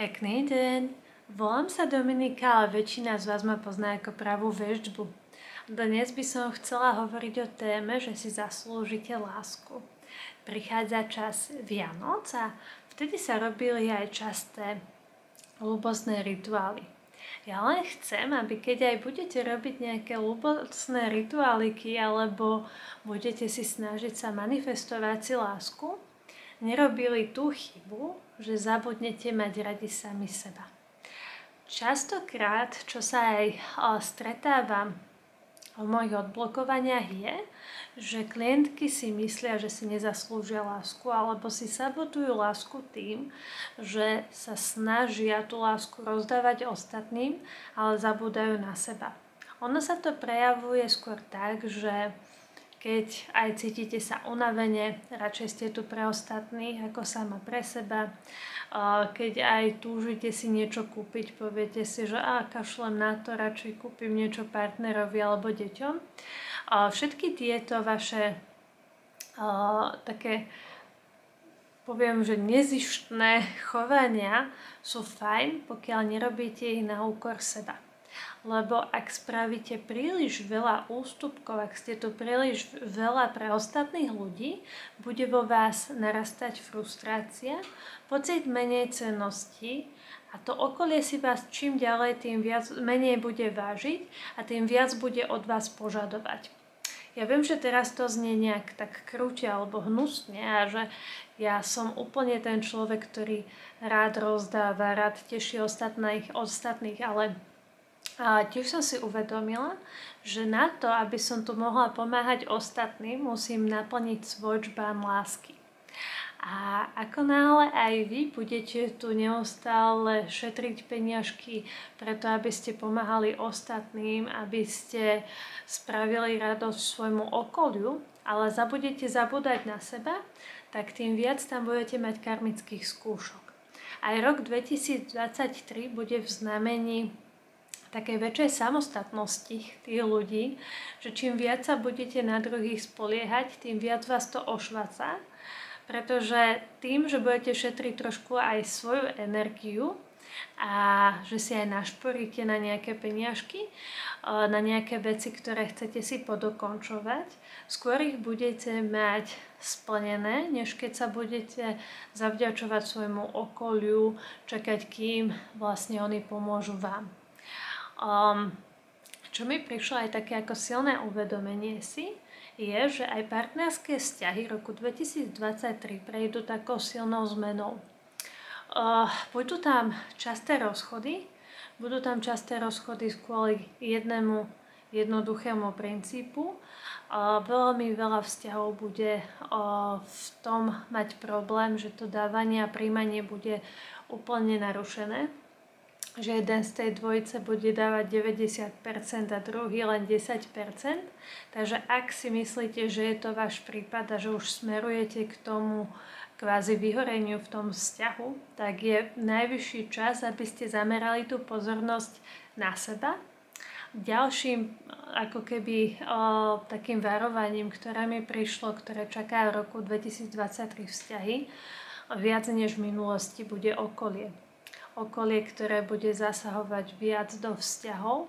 Pekný deň. Volám sa Dominika, ale väčšina z vás ma pozná ako pravú väždbu. Dnes by som chcela hovoriť o téme, že si zaslúžite lásku. Prichádza čas Vianoc a vtedy sa robili aj časté ľubosné rituály. Ja len chcem, aby keď aj budete robiť nejaké ľubosné rituáliky alebo budete si snažiť sa manifestovať si lásku, nerobili tú chybu, že zabudnete mať radi sami seba. Častokrát, čo sa aj stretávam v mojich odblokovaniach je, že klientky si myslia, že si nezaslúžia lásku alebo si sabotujú lásku tým, že sa snažia tú lásku rozdávať ostatným, ale zabúdajú na seba. Ono sa to prejavuje skôr tak, že keď aj cítite sa unavene, radšej ste tu pre ostatných ako sama pre seba. Keď aj túžite si niečo kúpiť, poviete si, že a kašlem na to, radšej kúpim niečo partnerovi alebo deťom. Všetky tieto vaše také poviem, že nezištné chovania sú fajn, pokiaľ nerobíte ich na úkor seba lebo ak spravíte príliš veľa ústupkov, ak ste tu príliš veľa pre ostatných ľudí, bude vo vás narastať frustrácia, pocit menej cennosti a to okolie si vás čím ďalej, tým viac, menej bude vážiť a tým viac bude od vás požadovať. Ja viem, že teraz to znie nejak tak krúte alebo hnusne a že ja som úplne ten človek, ktorý rád rozdáva, rád teší ostatných, ostatných ale a tiež som si uvedomila, že na to, aby som tu mohla pomáhať ostatným, musím naplniť svoj čbán lásky. A ako náhle aj vy budete tu neustále šetriť peniažky preto, aby ste pomáhali ostatným, aby ste spravili radosť svojmu okoliu, ale zabudete zabúdať na seba, tak tým viac tam budete mať karmických skúšok. Aj rok 2023 bude v znamení takej väčšej samostatnosti tých ľudí, že čím viac sa budete na druhých spoliehať, tým viac vás to ošvaca, pretože tým, že budete šetriť trošku aj svoju energiu a že si aj našporíte na nejaké peniažky, na nejaké veci, ktoré chcete si podokončovať, skôr ich budete mať splnené, než keď sa budete zavďačovať svojmu okoliu, čakať, kým vlastne oni pomôžu vám. Um, čo mi prišlo aj také ako silné uvedomenie si, je, že aj partnerské vzťahy roku 2023 prejdú takou silnou zmenou. Uh, budú tam časté rozchody, budú tam časté rozchody kvôli jednému jednoduchému princípu. Uh, veľmi veľa vzťahov bude uh, v tom mať problém, že to dávanie a príjmanie bude úplne narušené že jeden z tej dvojice bude dávať 90% a druhý len 10%. Takže ak si myslíte, že je to váš prípad a že už smerujete k tomu kvázi vyhoreniu v tom vzťahu, tak je najvyšší čas, aby ste zamerali tú pozornosť na seba. Ďalším ako keby o, takým varovaním, ktoré mi prišlo, ktoré čaká v roku 2023 vzťahy, viac než v minulosti bude okolie okolie, ktoré bude zasahovať viac do vzťahov,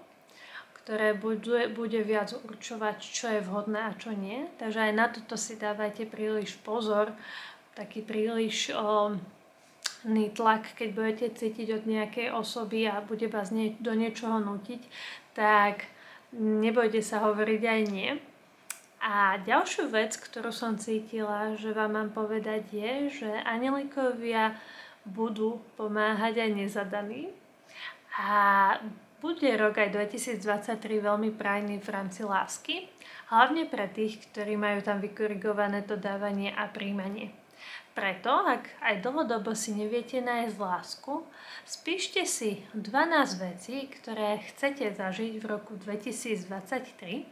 ktoré bude, bude viac určovať, čo je vhodné a čo nie. Takže aj na toto si dávajte príliš pozor, taký príliš o, tlak, keď budete cítiť od nejakej osoby a bude vás nie, do niečoho nutiť, tak nebojte sa hovoriť aj nie. A ďalšiu vec, ktorú som cítila, že vám mám povedať je, že anelikovia budú pomáhať aj nezadaní. A bude rok aj 2023 veľmi prajný v rámci lásky, hlavne pre tých, ktorí majú tam vykorigované to dávanie a príjmanie. Preto, ak aj dlhodobo si neviete nájsť lásku, spíšte si 12 vecí, ktoré chcete zažiť v roku 2023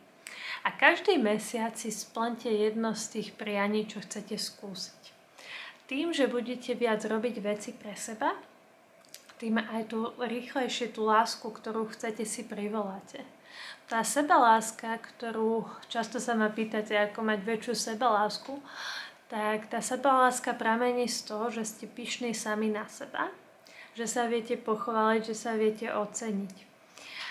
a každý mesiac si splňte jedno z tých prianí, čo chcete skúsiť tým, že budete viac robiť veci pre seba, tým aj tú rýchlejšie tú lásku, ktorú chcete si privoláte. Tá sebaláska, ktorú často sa ma pýtate, ako mať väčšiu sebalásku, tak tá sebaláska pramení z toho, že ste pyšní sami na seba, že sa viete pochváliť, že sa viete oceniť.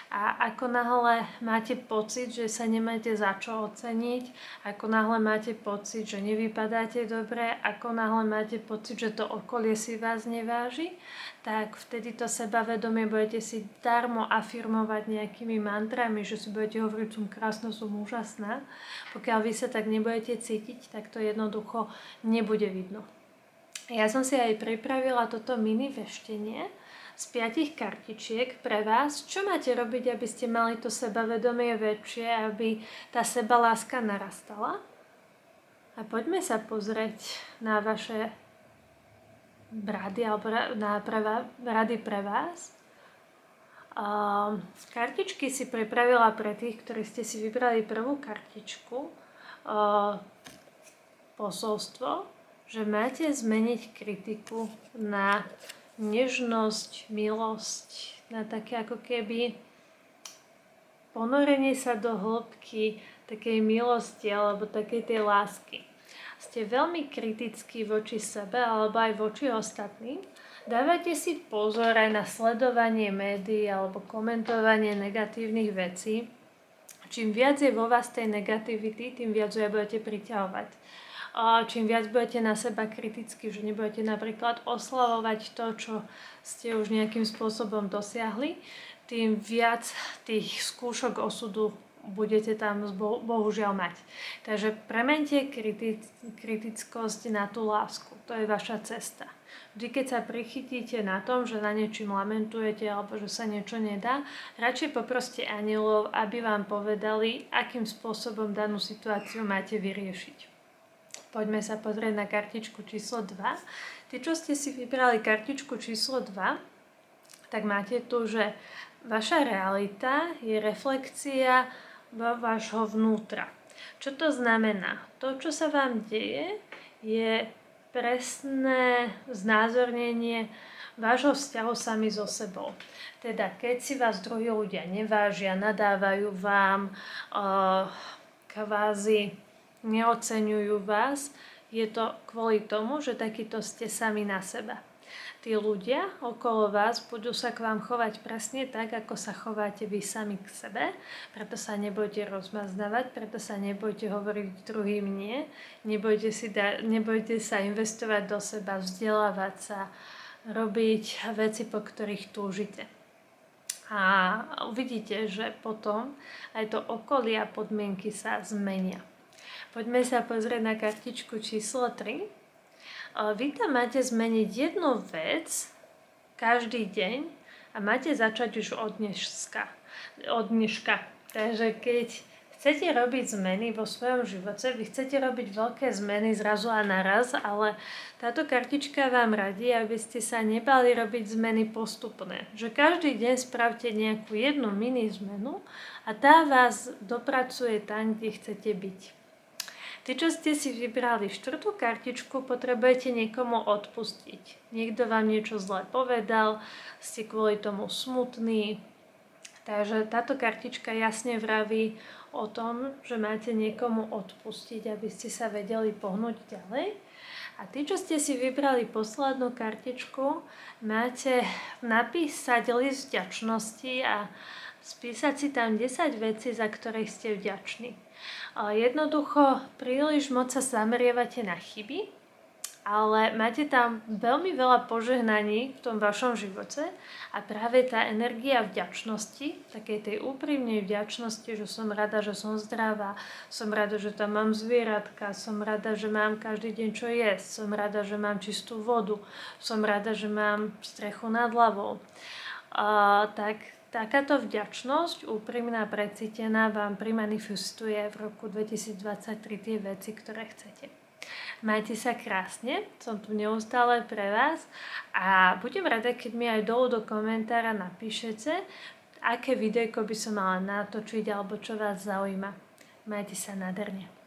A ako náhle máte pocit, že sa nemáte za čo oceniť, ako náhle máte pocit, že nevypadáte dobre, ako náhle máte pocit, že to okolie si vás neváži, tak vtedy to sebavedomie budete si darmo afirmovať nejakými mantrami, že si budete hovoriť, som krásna, som úžasná. Pokiaľ vy sa tak nebudete cítiť, tak to jednoducho nebude vidno. Ja som si aj pripravila toto mini veštenie, z piatich kartičiek pre vás, čo máte robiť, aby ste mali to sebavedomie väčšie, aby tá sebaláska narastala. A poďme sa pozrieť na vaše brady alebo na pre, rady pre vás. Uh, kartičky si pripravila pre tých, ktorí ste si vybrali prvú kartičku. Uh, posolstvo, že máte zmeniť kritiku na nežnosť, milosť, na také ako keby ponorenie sa do hĺbky takej milosti alebo takej tej lásky. Ste veľmi kritickí voči sebe alebo aj voči ostatným. Dávajte si pozor aj na sledovanie médií alebo komentovanie negatívnych vecí. Čím viac je vo vás tej negativity, tým viac ju budete priťahovať čím viac budete na seba kriticky, že nebudete napríklad oslavovať to, čo ste už nejakým spôsobom dosiahli, tým viac tých skúšok osudu budete tam bohužiaľ mať. Takže premente kriti- kritickosť na tú lásku. To je vaša cesta. Vždy, keď sa prichytíte na tom, že na niečím lamentujete alebo že sa niečo nedá, radšej poproste anielov, aby vám povedali, akým spôsobom danú situáciu máte vyriešiť. Poďme sa pozrieť na kartičku číslo 2. Tí, čo ste si vybrali kartičku číslo 2, tak máte tu, že vaša realita je reflekcia vášho vnútra. Čo to znamená? To, čo sa vám deje, je presné znázornenie vášho vzťahu sami so sebou. Teda, keď si vás druhí ľudia nevážia, nadávajú vám, uh, kvázi neoceňujú vás, je to kvôli tomu, že takýto ste sami na seba. Tí ľudia okolo vás budú sa k vám chovať presne tak, ako sa chováte vy sami k sebe, preto sa nebojte rozmaznávať, preto sa nebojte hovoriť druhým nie, nebojte, si da- nebojte sa investovať do seba, vzdelávať sa, robiť veci, po ktorých túžite. A uvidíte, že potom aj to okolie a podmienky sa zmenia. Poďme sa pozrieť na kartičku číslo 3. Vy tam máte zmeniť jednu vec každý deň a máte začať už od dneška. Od dneška. Takže keď chcete robiť zmeny vo svojom živote, vy chcete robiť veľké zmeny zrazu a naraz, ale táto kartička vám radí, aby ste sa nebali robiť zmeny postupné. Že každý deň spravte nejakú jednu mini zmenu a tá vás dopracuje tam, kde chcete byť. Tí, čo ste si vybrali štvrtú kartičku, potrebujete niekomu odpustiť. Niekto vám niečo zle povedal, ste kvôli tomu smutní. Takže táto kartička jasne vraví o tom, že máte niekomu odpustiť, aby ste sa vedeli pohnúť ďalej. A tí, čo ste si vybrali poslednú kartičku, máte napísať list vďačnosti a spísať si tam 10 vecí, za ktoré ste vďační. Jednoducho príliš moc sa zameriavate na chyby, ale máte tam veľmi veľa požehnaní v tom vašom živote a práve tá energia vďačnosti, takej tej úprimnej vďačnosti, že som rada, že som zdravá, som rada, že tam mám zvieratka, som rada, že mám každý deň čo jesť, som rada, že mám čistú vodu, som rada, že mám strechu nad hlavou. Uh, tak Takáto vďačnosť, úprimná, precítená, vám primanifestuje v roku 2023 tie veci, ktoré chcete. Majte sa krásne, som tu neustále pre vás a budem rada, keď mi aj dolu do komentára napíšete, aké videjko by som mala natočiť alebo čo vás zaujíma. Majte sa nádherne.